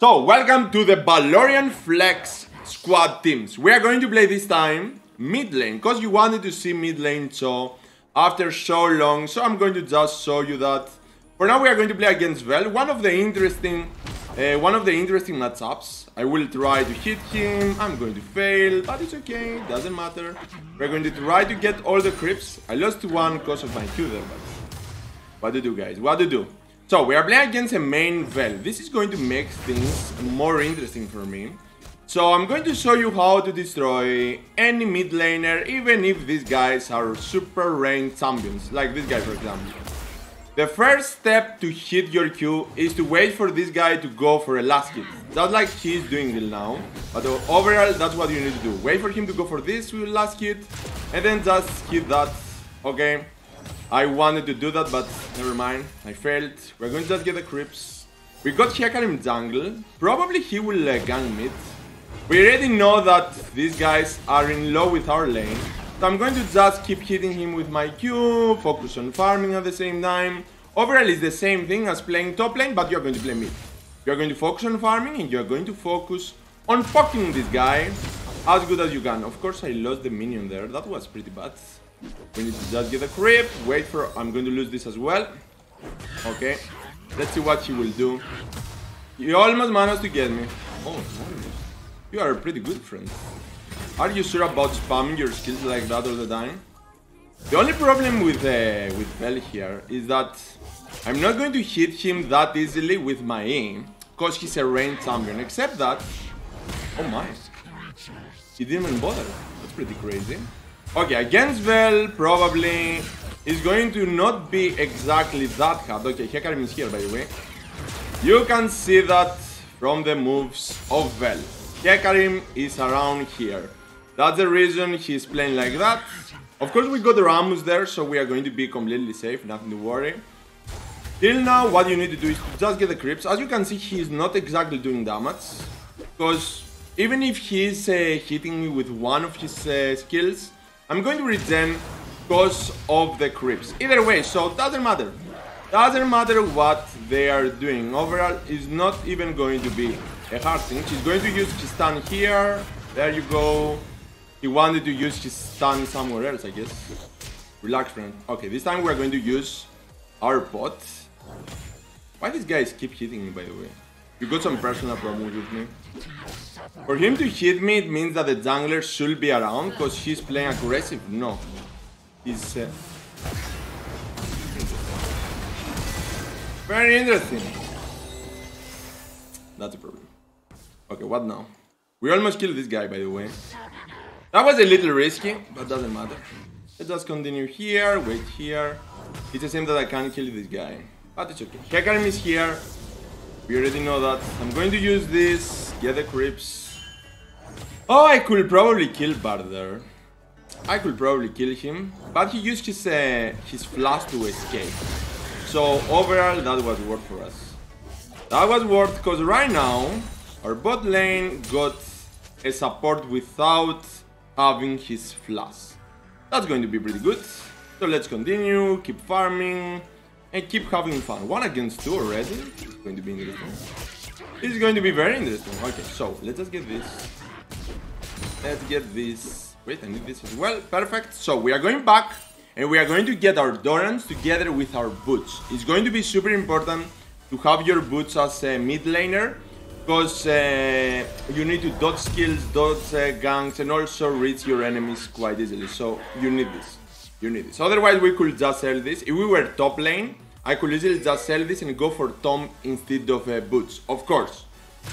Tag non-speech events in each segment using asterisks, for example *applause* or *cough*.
So, welcome to the Balorian Flex squad teams. We are going to play this time mid lane, because you wanted to see mid lane so after so long, so I'm going to just show you that. For now we are going to play against Vel, one of the interesting uh, one of the interesting matchups. I will try to hit him, I'm going to fail, but it's okay, doesn't matter. We're going to try to get all the creeps. I lost one because of my Q there, but what to do guys, what to do? So, we are playing against a main Vel. This is going to make things more interesting for me. So, I'm going to show you how to destroy any mid laner, even if these guys are super ranked champions, like this guy for example. The first step to hit your Q is to wait for this guy to go for a last hit. Just like he's doing till now. But overall, that's what you need to do. Wait for him to go for this last hit, and then just hit that. Okay. I wanted to do that, but never mind. I failed. We're going to just get the creeps. We got Hecarim jungle. Probably he will uh, gang mid. We already know that these guys are in low with our lane. So I'm going to just keep hitting him with my Q, focus on farming at the same time. Overall, it's the same thing as playing top lane, but you're going to play mid. You're going to focus on farming and you're going to focus on fucking this guy as good as you can. Of course, I lost the minion there. That was pretty bad. We need to just get a creep. Wait for... I'm going to lose this as well. Okay. Let's see what he will do. He almost managed to get me. Oh, You are a pretty good friend. Are you sure about spamming your skills like that all the time? The only problem with uh, with Vel here is that I'm not going to hit him that easily with my aim, because he's a ranged champion, except that... Oh my. He didn't even bother. That's pretty crazy. Okay, against Vel, probably is going to not be exactly that hard. Okay, Hecarim is here, by the way. You can see that from the moves of Vel. Hecarim is around here. That's the reason he's playing like that. Of course, we got the Rammus there, so we are going to be completely safe, nothing to worry. Till now, what you need to do is to just get the creeps. As you can see, he's not exactly doing damage. Because even if he's uh, hitting me with one of his uh, skills, I'm going to regen because of the creeps. Either way, so doesn't matter. Doesn't matter what they are doing. Overall, it's not even going to be a hard thing. She's going to use his stun here. There you go. He wanted to use his stun somewhere else, I guess. Relax, friend. Okay, this time we're going to use our bot. Why these guys keep hitting me, by the way? You got some personal problems with me. For him to hit me, it means that the jungler should be around because he's playing aggressive. No. He's... Uh... Very interesting. That's a problem. Okay, what now? We almost killed this guy, by the way. That was a little risky, but doesn't matter. Let's just continue here, wait here. It's the same that I can't kill this guy. But it's okay. Hecarim is here. We already know that. I'm going to use this, get the creeps. Oh, I could probably kill Bard there. I could probably kill him, but he used his, uh, his flash to escape. So overall, that was worth for us. That was worth because right now, our bot lane got a support without having his flash. That's going to be pretty good. So let's continue, keep farming, and keep having fun. One against two already. It's going to be interesting. This is going to be very interesting. Okay, so let's just get this. Let's get this. Wait, I need this as well. Perfect. So we are going back and we are going to get our Doran's together with our boots. It's going to be super important to have your boots as a mid laner because uh, you need to dodge skills, dodge uh, ganks, and also reach your enemies quite easily. So you need this. You need this. Otherwise, we could just sell this. If we were top lane, I could easily just sell this and go for Tome instead of uh, Boots. Of course.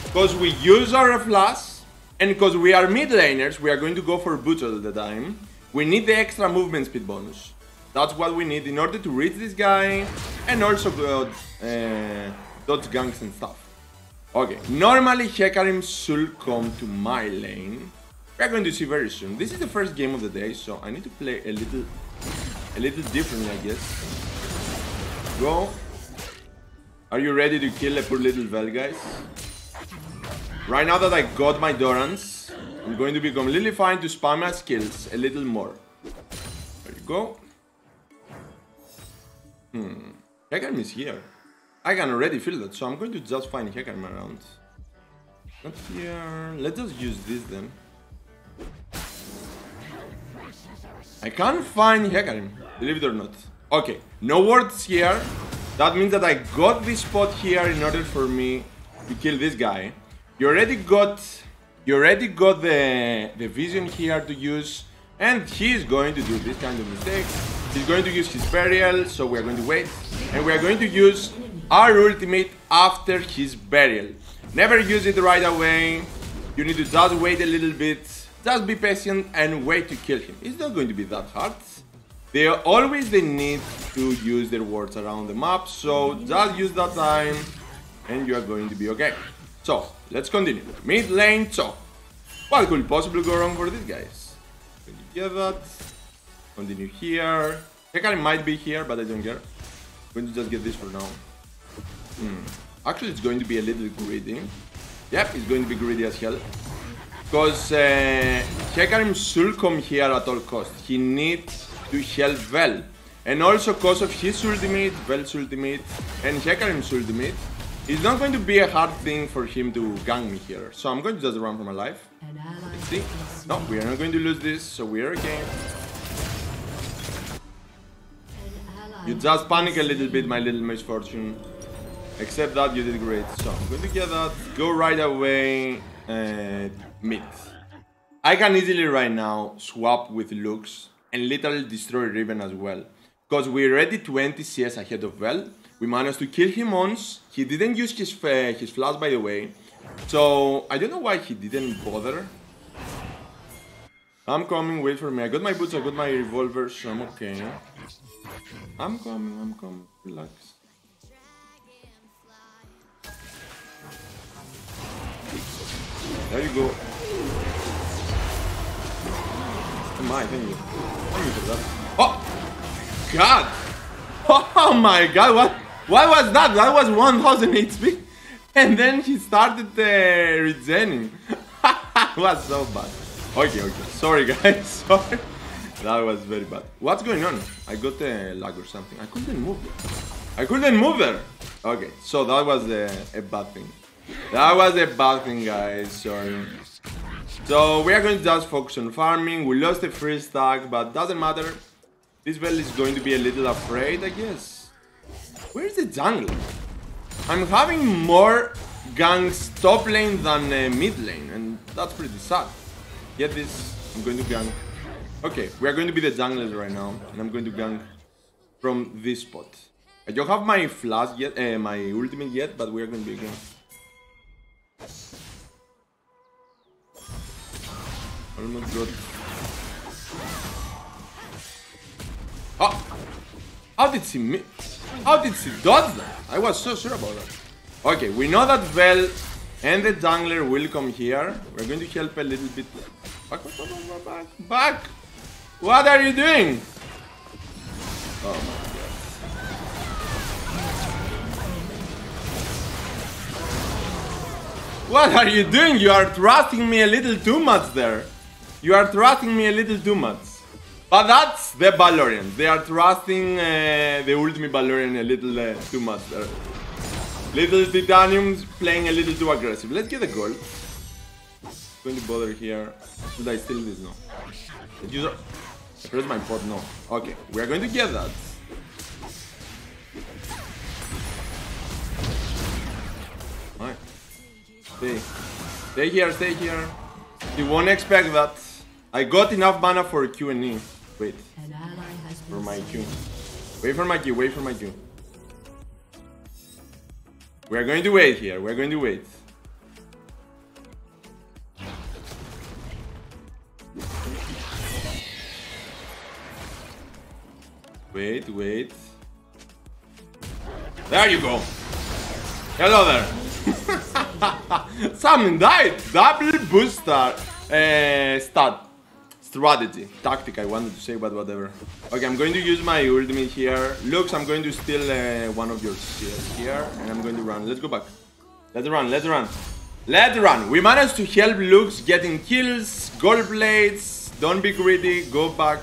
Because we use our flash, and because we are mid laners, we are going to go for Boots all the time. We need the extra movement speed bonus. That's what we need in order to reach this guy, and also uh, dodge ganks and stuff. Okay, normally Hecarim should come to my lane. We're going to see very soon. This is the first game of the day, so I need to play a little a little differently, I guess. Go. Are you ready to kill a poor little Vel, guys? Right now that I got my Doran's, I'm going to be completely fine to spam my skills a little more. There you go. Hmm. Hecarim is here. I can already feel that, so I'm going to just find Hecarim around. Not here. Let us just use this then. I can't find Hecarim, believe it or not. Okay, no wards here. That means that I got this spot here in order for me to kill this guy. You already got you already got the the vision here to use and he's going to do this kind of mistakes. He's going to use his barrier, so we're going to wait. And we're going to use our ultimate after his barrier. Never use it right away. You need to just wait a little bit. Just be patient and wait to kill him. It's not going to be that hard. They always they need to use their wards around the map, so just use that time and you are going to be okay. So, let's continue. Mid lane, so. What could possibly go wrong for these guys? Get that. Continue here. Hecarim might be here, but I don't care. I'm going to just get this for now. Hmm. Actually, it's going to be a little greedy. Yep, it's going to be greedy as hell. Because uh, Hecarim should come here at all costs. He needs to help Vel. And also because of his ultimate, Vel's ultimate, and Hecarim's ultimate, it's not going to be a hard thing for him to gang me here. So I'm going to just run for my life. Let's see. No, we are not going to lose this, so we are okay. You just panic a little bit, my little Miss Fortune. Except that you did great. So I'm going to get that. Go right away. Uh, mid. I can easily right now swap with Lux and literally destroy Riven as well. Because we're already 20 CS ahead of Vel. We managed to kill him once. He didn't use his, uh, his flash by the way. So I don't know why he didn't bother. I'm coming, wait for me. I got my boots, I got my revolver, so I'm okay. I'm coming, I'm coming. Relax. There you go. Am I? Thank you. Thank you for that. Oh! God! Oh my god, what? What was that? That was 1000 HP. And then he started uh, regening. *laughs* was so bad. Okay, okay. Sorry, guys. *laughs* Sorry. That was very bad. What's going on? I got a lag or something. I couldn't move. I couldn't move there. Okay, so that was a, a bad thing. That was a bad thing, guys. Sorry. So we are going to just focus on farming. We lost the free stack, but doesn't matter. This Vel is going to be a little afraid, I guess. Where's the jungle? I'm having more ganks top lane than uh, mid lane, and that's pretty sad. Get this, I'm going to gank. Okay, we are going to be the junglers right now, and I'm going to gank from this spot. I don't have my flash yet, uh, my ultimate yet, but we are going to be again. Almost got Oh! How did she miss? How did she dodge that? I was so sure about that. Okay, we know that Vel and the jungler will come here. We're going to help a little bit. Back, back, back, back, back! What are you doing? Oh What are you doing? You are trusting me a little too much there. You are trusting me a little too much. But that's the Balorian. They are trusting uh, the ultimate Balorian a little uh, too much there. Little Titanium's playing a little too aggressive. Let's get a goal. To bother here. Should I steal this? No. Use I press my pot. No. Okay, we are going to get that. Stay. Stay here, stay here. You won't expect that. I got enough mana for Q and E. Wait. For my Q. Wait for my Q, wait for my Q. We are going to wait here, we are going to wait. Wait, wait. There you go. Hello there. *laughs* Something died. Double booster uh, stat strategy, tactic I wanted to say, but whatever. Okay, I'm going to use my ultimate here. Lux, I'm going to steal uh, one of your shields here, and I'm going to run. Let's go back. Let's run, let's run. Let's run. We managed to help Lux getting kills, gold blades. Don't be greedy, go back.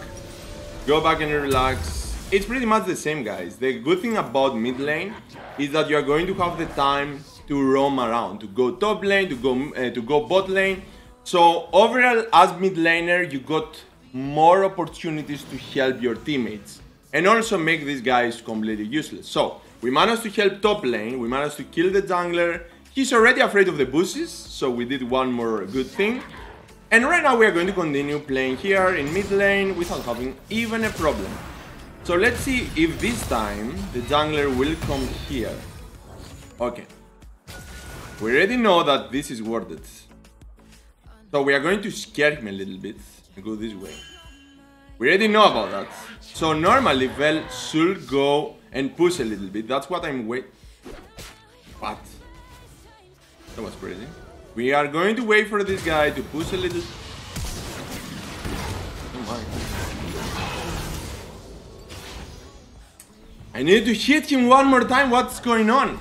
Go back and relax. It's pretty much the same, guys. The good thing about mid lane is that you are going to have the time to roam around, to go top lane, to go uh, to go bot lane. So overall, as mid laner, you got more opportunities to help your teammates and also make these guys completely useless. So we managed to help top lane, we managed to kill the jungler. He's already afraid of the bushes, so we did one more good thing. And right now we are going to continue playing here in mid lane without having even a problem. So let's see if this time the jungler will come here. Okay. We already know that this is worth it. So we are going to scare him a little bit and go this way. We already know about that. So normally Vel should go and push a little bit. That's what I'm wait. What? That was crazy. We are going to wait for this guy to push a little. Oh my. I need to hit him one more time. What's going on?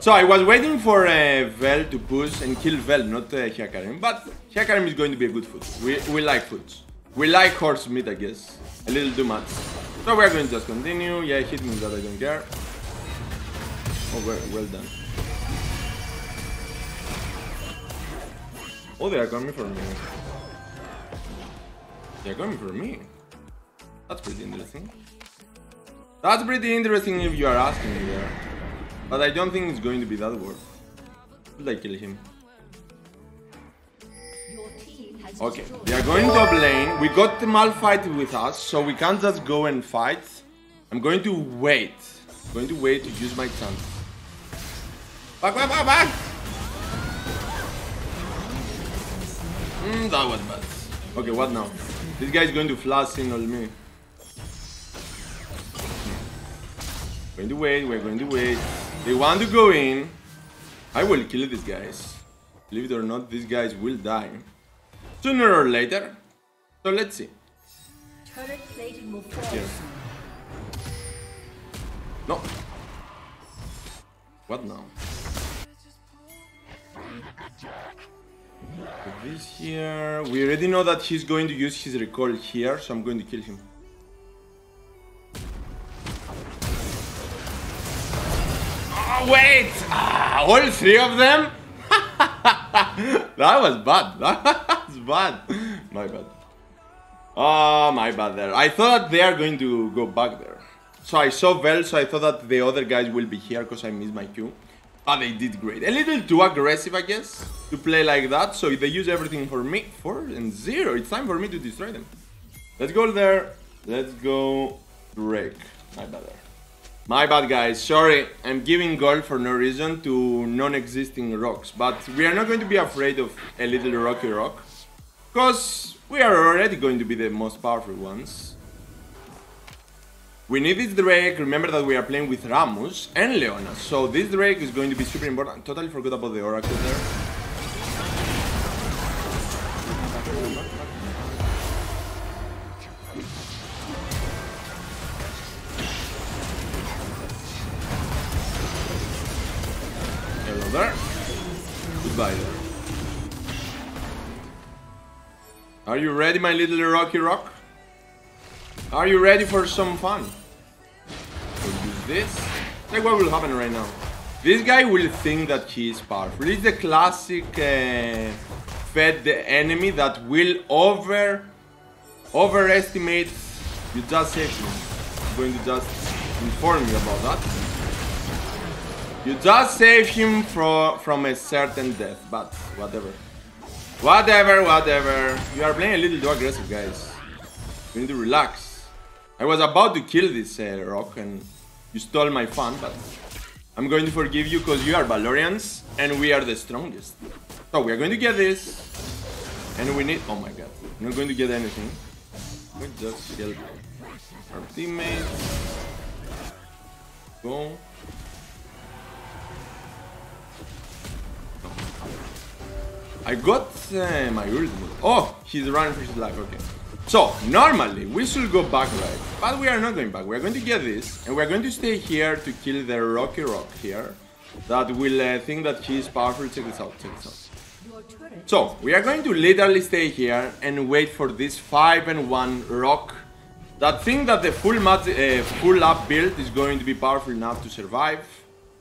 So I was waiting for uh, Vel to push and kill Vel, not uh, Hecarim. But Hecarim is going to be a good foot. We, we like foots. We like horse meat, I guess. A little too much. So we're going to just continue. Yeah, hit me that I don't care. Oh, well, well done. Oh, they are coming for me. They are coming for me. That's pretty interesting. That's pretty interesting if you are asking me there. But I don't think it's going to be that worth. Should I kill him? Okay, they are going top lane. We got the Malphite with us, so we can't just go and fight. I'm going to wait. I'm going to wait to use my chance. Back, back, back, back! Mm, that was bad. Okay, what now? This guy is going to flash in on me. Going to wait, we're going to wait. They want to go in. I will kill these guys. Believe it or not, these guys will die. Sooner or later. So let's see. Here. No. What now? Put this here. We already know that he's going to use his recall here, so I'm going to kill him. Wait! Ah, all three of them? *laughs* that was bad. *laughs* That was bad. My bad. Oh, my bad there. I thought they are going to go back there. So I saw Vel, so I thought that the other guys will be here because I missed my Q. But they did great. A little too aggressive, I guess, to play like that. So they use everything for me. Four and zero. It's time for me to destroy them. Let's go there. Let's go Drake. My bad there. My bad, guys. Sorry, I'm giving gold for no reason to non-existing rocks. But we are not going to be afraid of a little rocky rock. Because we are already going to be the most powerful ones. We need this Drake, remember that we are playing with Rammus and Leona, so this Drake is going to be super important. Totally forgot about the Oracle there. Ready, my little Rocky Rock? Are you ready for some fun? We'll use this. Like what will happen right now. This guy will think that he is powerful. It's the classic uh, fed the enemy that will over overestimate. You just saved me. I'm going to just inform you about that. You just saved him from from a certain death, but whatever. Whatever, whatever. You are playing a little too aggressive, guys. You need to relax. I was about to kill this uh, rock and you stole my fun, but I'm going to forgive you because you are Balorians and we are the strongest. So we are going to get this. And we need... Oh my god. We're not going to get anything. We just help our teammates. Go. I got uh, my ultimate. Oh, he's running for his life. Okay. So, normally, we should go back right. But we are not going back. We are going to get this. And we are going to stay here to kill the Rocky Rock here. That will uh, think that he is powerful. Check this out. Check this out. So, we are going to literally stay here and wait for this 5 and 1 Rock. That think that the full, mat uh, full up build is going to be powerful enough to survive.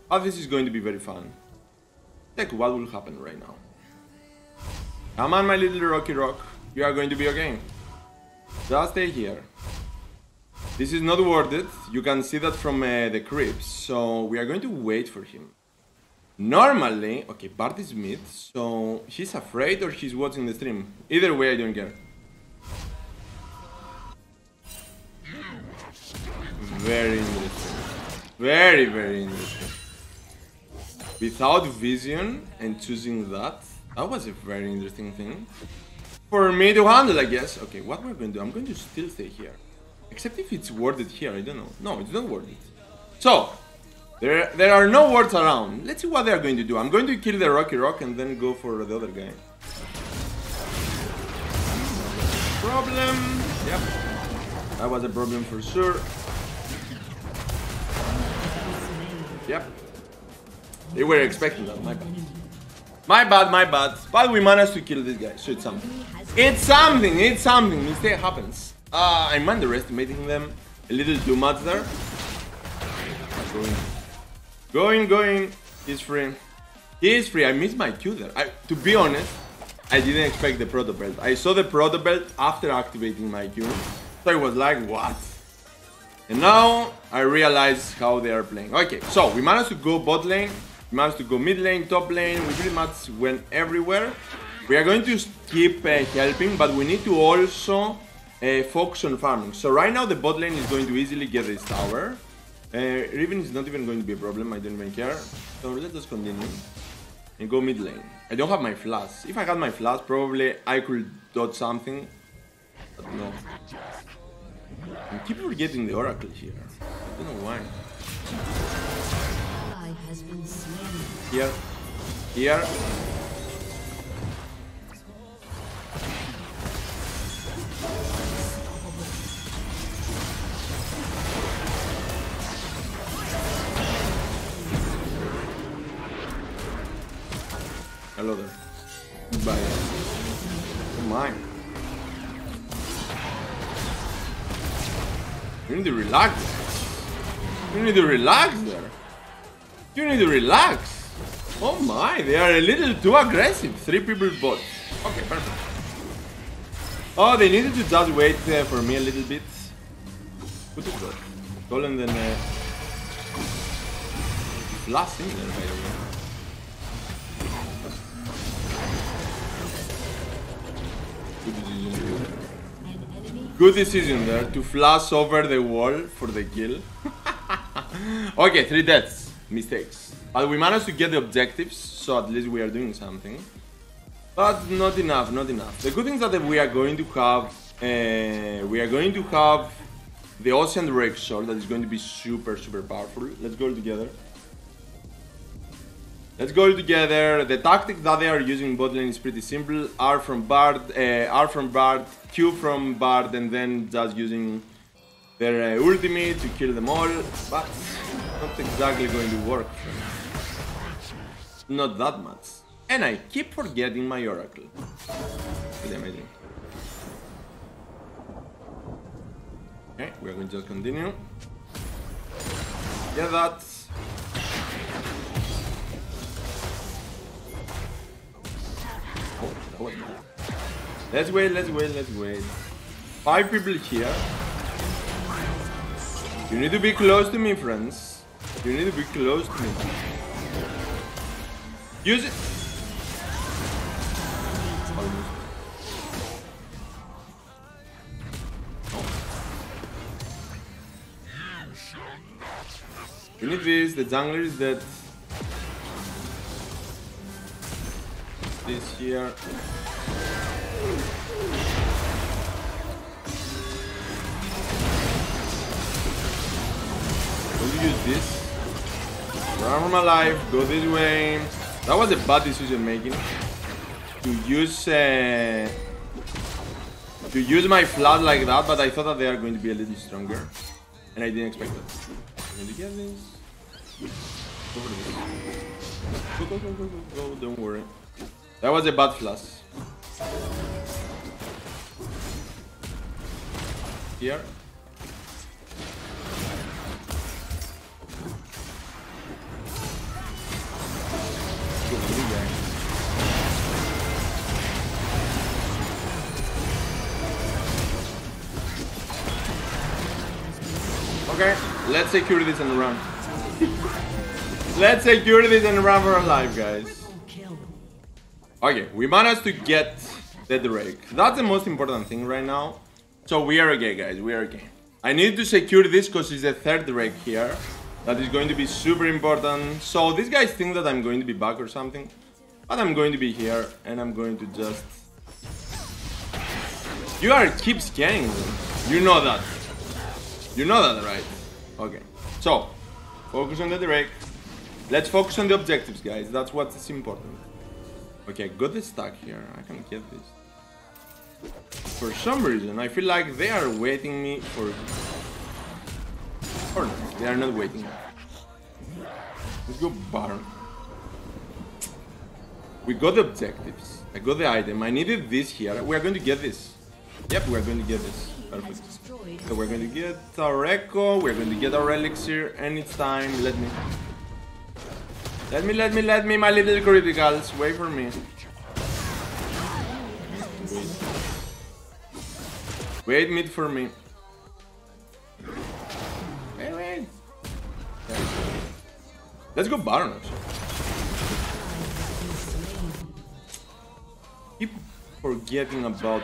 But this is going to be very fun. Check what will happen right now. Come on, my little Rocky Rock. You are going to be okay. Just stay here. This is not worth it. You can see that from uh, the creeps. So we are going to wait for him. Normally, okay, Bard is mid, so he's afraid or he's watching the stream. Either way, I don't care. Very interesting. Very, very interesting. Without vision and choosing that, that was a very interesting thing. For me to handle, I guess. Okay, what we're going to do, I'm going to still stay here. Except if it's worded here, I don't know. No, it's not worded. So, there, there are no words around. Let's see what they are going to do. I'm going to kill the Rocky Rock and then go for the other guy. Problem. Yep. That was a problem for sure. Yep. They were expecting that, my bad. My bad, my bad. But we managed to kill this guy, so it's something. It's something, it's something. Mistake happens. Uh, I'm underestimating them a little too much there. Going, going, going. He's free. He is free. I missed my Q there. I, to be honest, I didn't expect the Proto Belt. I saw the Proto Belt after activating my Q. So I was like, what? And now I realize how they are playing. Okay, so we managed to go bot lane, we managed to go mid lane, top lane, we pretty much went everywhere. We are going to keep uh, helping, but we need to also uh, focus on farming. So right now the bot lane is going to easily get this tower. Uh, Riven is not even going to be a problem, I don't even care. So let's just continue and go mid lane. I don't have my flash. If I had my flash, probably I could dodge something, but no. I keep forgetting the Oracle here. I don't know why. Here. Here. Hello there. Goodbye. Oh my. You need to relax. You need to relax there. You need to relax. Oh my, they are a little too aggressive. Three people bot. Okay, perfect. Oh, they needed to just wait uh, for me a little bit. Who took that? Colin then... Uh... Last in there, by the way. Good decision there to flash over the wall for the kill. *laughs* okay, three deaths. Mistakes. But we managed to get the objectives, so at least we are doing something. But not enough, not enough. The good thing is that we are going to have... Uh, we are going to have the Ocean Drake Soul that is going to be super, super powerful. Let's go together. Let's go together. The tactic that they are using bot lane is pretty simple. R from Bard, uh, R from Bard, Q from Bard, and then just using their uh, ultimate to kill them all. But not exactly going to work. Not that much. And I keep forgetting my Oracle. Amazing. Okay, we're going to just continue. Yeah, that's Let's wait, let's wait, let's wait. Five people here. You need to be close to me, friends. You need to be close to me. Use it. You need this, the jungler is dead. This here. Will use this? Run from my life, go this way. That was a bad decision making. To use uh, to use my flood like that, but I thought that they are going to be a little stronger. And I didn't expect that. Going to get this. Go for this. Go, go, go, go, go, go, don't worry. That was a bad flash. Here. Okay, let's secure this and run. let's secure this and run for our life, guys. Okay, we managed to get the Drake. That's the most important thing right now. So we are okay, guys. We are okay. I need to secure this because it's the third Drake here. That is going to be super important. So these guys think that I'm going to be back or something. But I'm going to be here and I'm going to just... You are keep scanning. You know that. You know that, right? Okay. So, focus on the direct. Let's focus on the objectives, guys. That's what's important. Okay, got the stack here. I can get this. For some reason, I feel like they are waiting me for... Or no, they are not waiting. Let's go Baron. We got the objectives. I got the item. I needed this here. We are going to get this. Yep, we are going to get this. Perfect. So we're going to get our Echo, we're going to get our Elixir, and it's time. Let me... Let me, let me, let me, my little criticals. Wait for me. Wait mid for me. Wait, wait. Let's go Baron. Keep forgetting about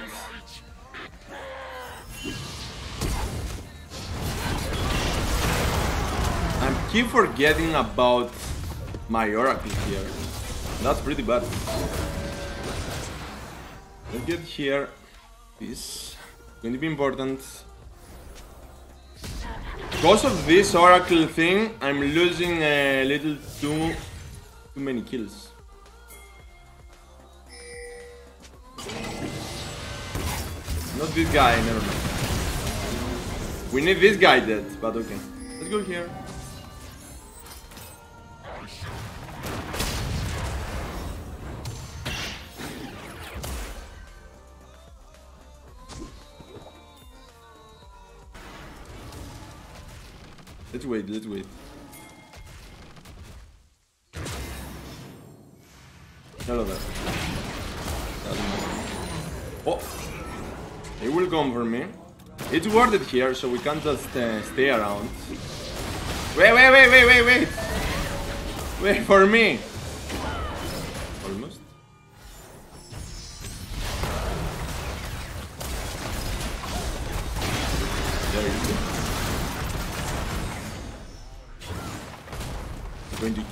keep forgetting about my Oracle here. That's pretty bad. Let's get here. This going to be important. Because of this Oracle thing, I'm losing a little too too many kills. Not this guy, never mind. We need this guy dead, but okay. Let's go here. Let's wait, let's wait. Of that. Oh! They will come for me. It's worth it here, so we can't just uh, stay around. Wait, wait, wait, wait, wait, wait! Wait for me!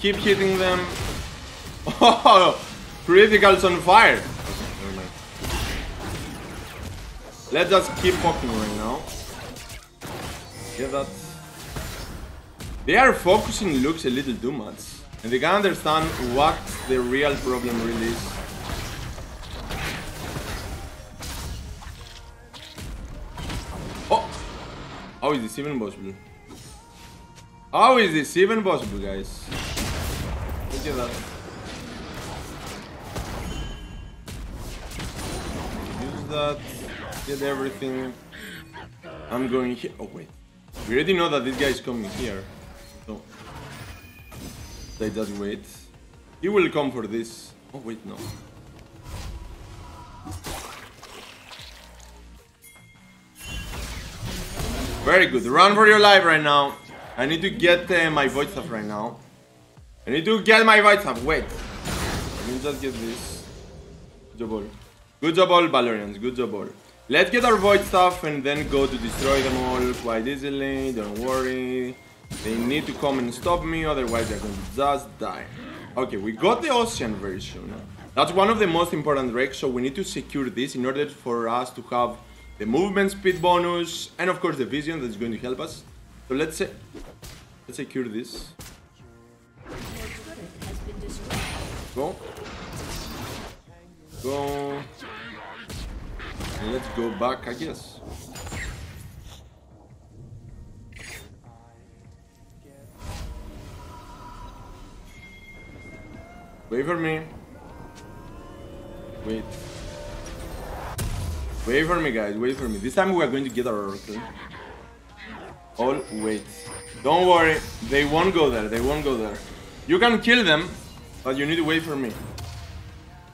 Keep hitting them. *laughs* Oh, criticals on fire. Let's just keep poking right now. Get that. They are focusing Lux a little too much. And they can understand what the real problem really is. Oh! How is this even possible? How is this even possible, guys? That. Use that. Get everything. I'm going here. Oh, wait. We already know that this guy is coming here. So. They just wait. He will come for this. Oh, wait, no. Very good. Run for your life right now. I need to get uh, my void staff right now. I need to get my void staff. Wait. Let me just get this. Good job all. Good job all, Balorians. Good job all. Let's get our void staff and then go to destroy them all quite easily. Don't worry. They need to come and stop me, otherwise they're going to just die. Okay, we got the Ocean very soon. That's one of the most important wrecks, so we need to secure this in order for us to have the movement speed bonus and of course the vision that's going to help us. So let's say let's secure this. Go. Go. Let's go back, I guess. Wait for me. Wait. Wait for me, guys. Wait for me. This time we are going to get our oracle. All wait. Don't worry, they won't go there, they won't go there. You can kill them, but you need to wait for me.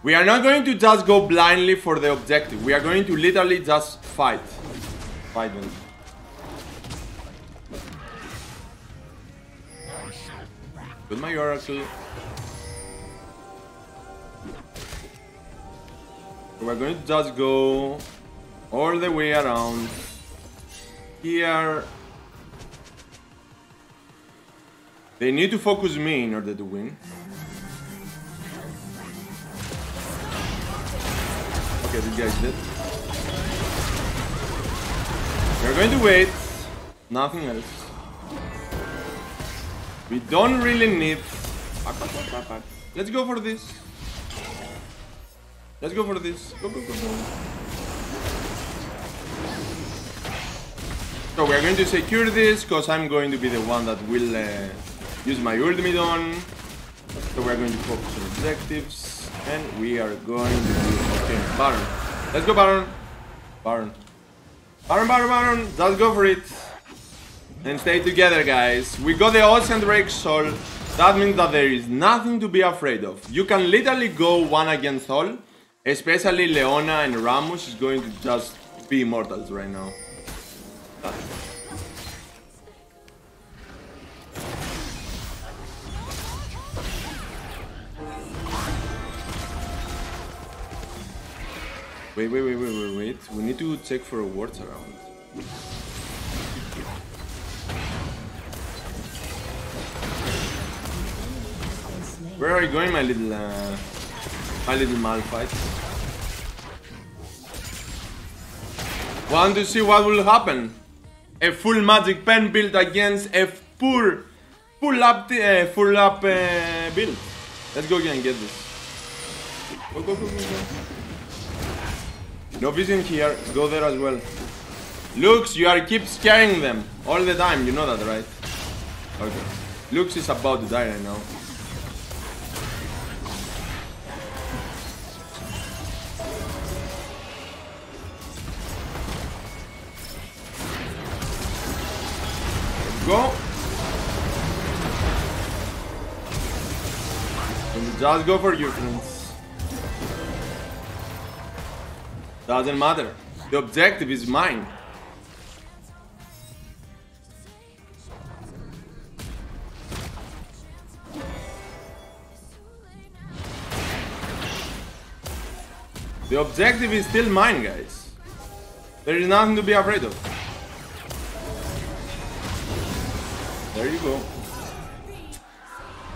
We are not going to just go blindly for the objective. We are going to literally just fight. Fight them. With my Oracle. We're going to just go all the way around here. They need to focus me in order to win. Okay, guy's dead. We're going to wait. Nothing else. We don't really need... Let's go for this. Let's go for this. Go, go, go, go. So we're going to secure this, because I'm going to be the one that will uh, use my ultimate on. So we're going to focus on objectives. And we are going to do... Okay, Baron. Let's go, Baron. Baron. Baron, Baron, Baron. Let's go for it. And stay together, guys. We got the Ocean Drake Soul. That means that there is nothing to be afraid of. You can literally go one against all. Especially Leona and Rammus is going to just be immortals right now. Wait, wait, wait, wait, wait, wait. We need to check for wards around. Where are you going, my little, uh, my little Malphite? Want to see what will happen? A full magic pen build against a poor, full up, uh, full up uh, build. Let's go again and get this. Go, go, go, go, go. No vision here. Go there as well. Lux, you are keep scaring them all the time. You know that, right? Okay. Lux is about to die right now. go. Just go for your friends. Doesn't matter. The objective is mine. The objective is still mine, guys. There is nothing to be afraid of. There you go.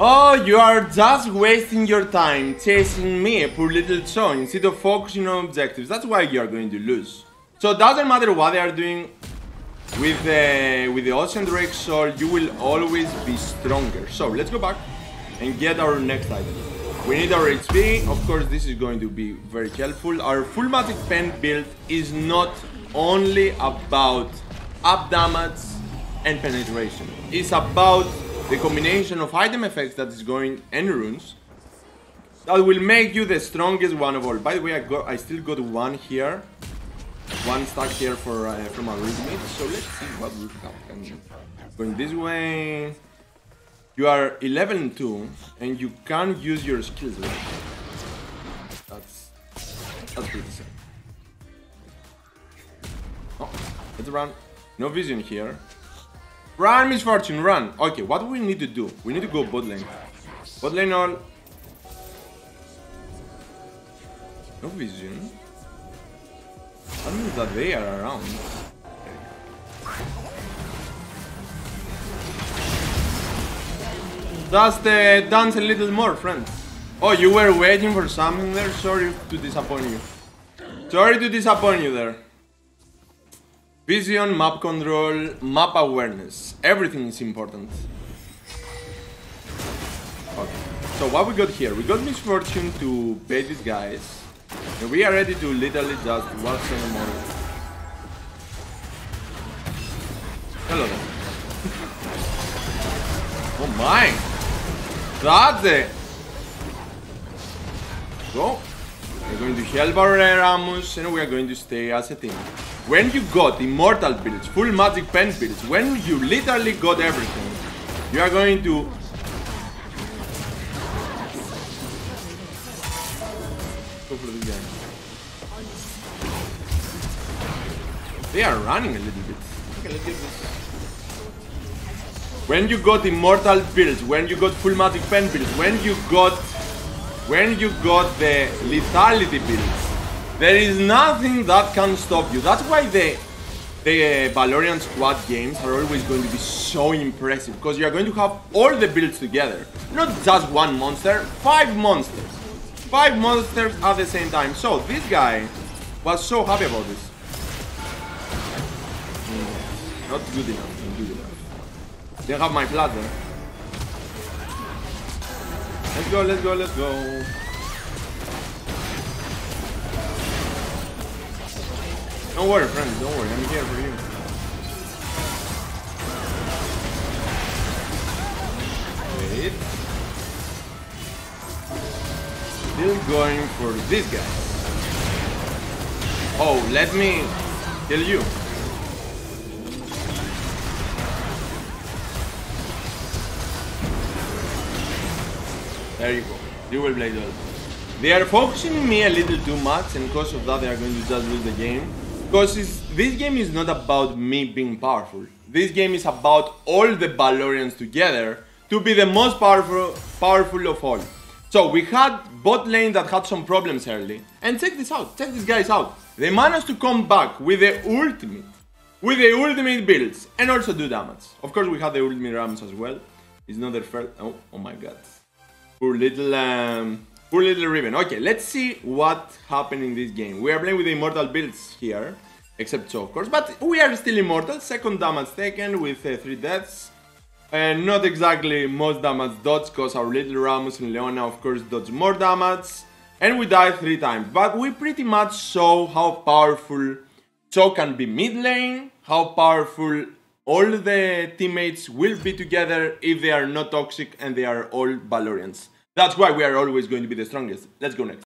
Oh, you are just wasting your time chasing me, poor little Cho, instead of focusing on objectives. That's why you are going to lose. So it doesn't matter what they are doing with the with the Ocean Drake Soul, you will always be stronger. So let's go back and get our next item. We need our HP. Of course, this is going to be very helpful. Our full magic pen build is not only about up damage and penetration. It's about the combination of item effects that is going and runes that will make you the strongest one of all. By the way, I got I still got one here. One stack here for uh, from our ultimate. So let's see what will happen. Going this way. You are 11 2 and you can't use your skills right? That's that's pretty sad. Oh, let's run. No vision here. Run, Miss Fortune, run. Okay, what do we need to do? We need to go bot lane. Bot lane all. No vision. That means that they are around. Just uh, dance a little more, friends. Oh, you were waiting for something there? Sorry to disappoint you. Sorry to disappoint you there. Vision, map control, map awareness. Everything is important. Okay. So what we got here? We got Miss Fortune to bait these guys. And we are ready to literally just watch them more. Hello *laughs* oh my! That's it! Go! We're going to help our Rammus and we are going to stay as a team. When you got immortal builds, full magic pen builds, when you literally got everything, you are going to. They are running a little bit. When you got immortal builds, when you got full magic pen builds, when you got when you got the lethality builds, there is nothing that can stop you. That's why the the Balorian squad games are always going to be so impressive because you are going to have all the builds together, not just one monster, five monsters, five monsters at the same time. So this guy was so happy about this. Mm, not good enough. Not good enough. They have my flat there. Let's go, let's go, let's go. Don't worry, friends, don't worry, I'm here for you. Wait. Still going for this guy. Oh, let me kill you. There you go. Dual Blade Duel. They are focusing me a little too much and because of that they are going to just lose the game. Because this game is not about me being powerful. This game is about all the Balorians together to be the most powerful, powerful of all. So we had bot lane that had some problems early. And check this out, check these guys out. They managed to come back with the ultimate. With the ultimate builds and also do damage. Of course we had the ultimate Rammus as well. It's not their first... Oh, oh my god. Poor little, um, poor little Riven. Okay, let's see what happened in this game. We are playing with immortal builds here, except so of course, but we are still immortal. Second damage taken with uh, three deaths. And not exactly most damage dodge, because our little Rammus and Leona of course dodge more damage. And we died three times, but we pretty much saw how powerful Cho can be mid lane, how powerful all the teammates will be together if they are not toxic and they are all Balorians. That's why we are always going to be the strongest. Let's go next.